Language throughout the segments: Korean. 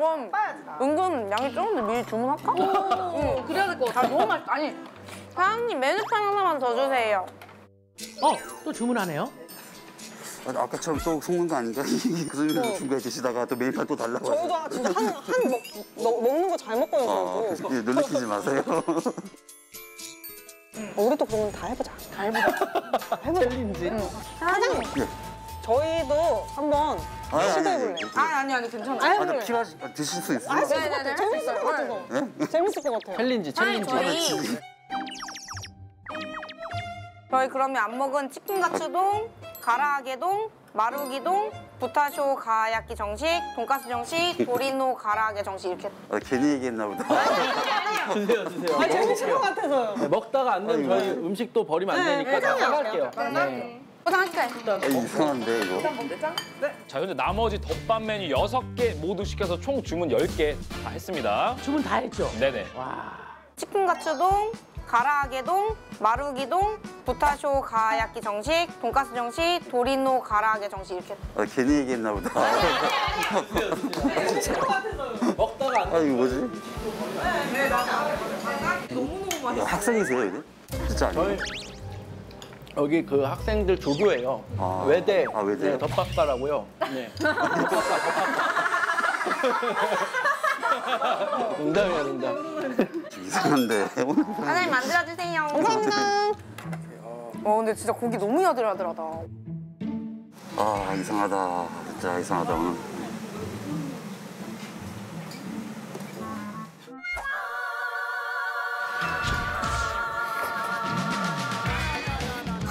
이건 은근 양이 적은데 미리 주문할까? 응. 그래야 될것아 같아. 너무 맛있다. 아니 사장님 메뉴판 하나만 더 주세요. 어, 또 주문하네요. 아, 아까처럼 또 속는 거 아닌가? 그 정도 준비해 계시다가 또 메뉴판 또 달라고 저희도 하세요. 진짜 한, 한 먹, 먹, 먹는 거 잘 먹거든요, 아, 저희도. 예, 놀래키지 마세요. 어, 우리 또 그러면 다 해보자. 다 해보자. 해보자. 챌린지. 사장님, 예. 저희도 한번 시도해볼래요? 아니, 아니 아니 아니 괜찮아. 아, 아? 나 필요하시, 아, 드실 수 있어요? 아, 재밌을 것 네, 같아요. 네, 재밌을 것할수 같아서. 재밌을 것 같아요. 챌린지, 챌린지. 저희 저희 그러면 안 먹은 치킨 가츠동, 가라아게동, 마루기동, 부타쇼 가야끼 정식, 돈가스 정식, 도리노 가라아게 정식 이렇게. 아, 괜히 얘기했나 보다. 주세요, 주세요. 아, 재밌을 것 같아서요. 네, 먹다가 안 되면 저희 음식도 버리면 안 네, 되니까 다 괜찮아요. 사갈게요. 네. 포장할까요? 아, 이상한데, 이거? 자, 현재 나머지 덮밥 메뉴 6개 모두 시켜서 총 주문 10개 다 했습니다. 주문 다 했죠? 네네. 와. 치킨 가츠동, 가라아게동, 마루기동, 부타쇼 가야끼 정식, 돈가스 정식, 도리노 가라아게 정식 이렇게. 아, 괜히 얘기했나 보다. 먹다가 안 아, 이거 뭐지? 너무너무 학생이세요, 이제? 진짜 아니에요? 저희 여기 그 학생들 조교예요. 아. 외대. 아, 외대요? 네, 덮밥사라고요. 네. 농담이야, 농담. 이상한데. 사장님 만들어주세요. 감사합니다. 어 근데 진짜 고기 너무 야들야들하다. 아, 이상하다. 진짜 이상하다, 오늘.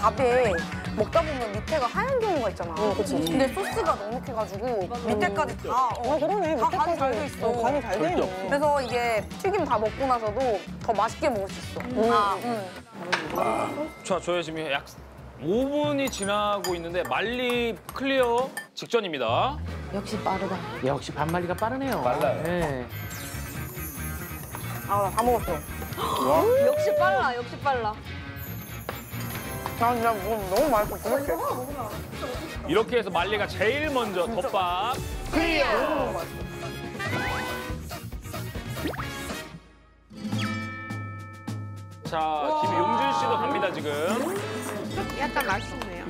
밥에 먹다 보면 밑에가 하얀 경우가 있잖아. 어, 그치. 근데 소스가 넉넉해가지고 밑에까지 다, 어, 어, 그러네. 다 밑에까지. 간이 잘 돼 있어. 어, 간이 잘 절대 돼 없어. 있네. 그래서 이게 튀김 다 먹고 나서도 더 맛있게 먹을 수 있어. 아, 응. 자, 저희 지금 약 5분이 지나고 있는데 말리 클리어 직전입니다. 역시 빠르다. 역시 반말리가 빠르네요. 빨라요. 네. 아, 나 다 먹었어. 역시 빨라. 역시 빨라. 나 진짜 뭐 너무 맛있어. 부럽게. 이렇게 해서 말리가 제일 먼저 덮밥 클리어. 자, 김용준 씨도 갑니다 지금. 약간 맛있네요.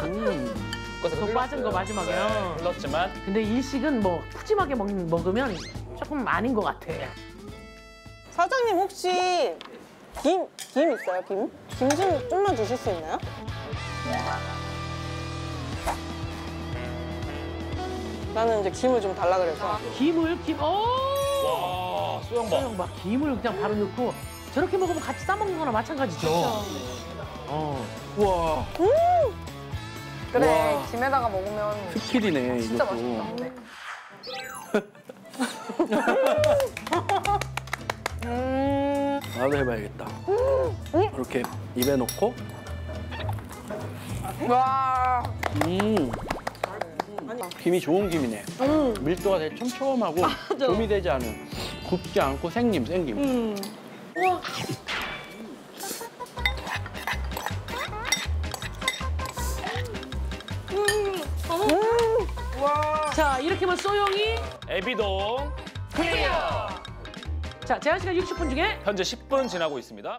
음. 속 빠진 거 마지막에요. 흘렀지만 근데 일식은 뭐 푸짐하게 먹, 먹으면 조금 아닌 것 같아. 사장님 혹시 김, 김 있어요, 김? 김 좀 좀만 주실 수 있나요? 나는 이제 김을 좀 달라 그래서. 김을, 김, 어! 와 소영밥. 소영 막 김을 그냥 바로 넣고 저렇게 먹으면 같이 싸먹는 거나 마찬가지죠. 어. 우와. 그래, 와. 김에다가 먹으면 스킬이네, 진짜 이것도. 맛있다. 음, 나도 해봐야겠다. 이렇게 입에 넣고, 와. 음. 김이 좋은 김이네. 밀도가 되게 촘촘하고 좀이 되지 않은 굽지 않고 생김, 생김. 자, 이렇게 하면 소영이 애비동 클리어. 자, 제한 시간 60분 중에 현재 10분 지나고 있습니다.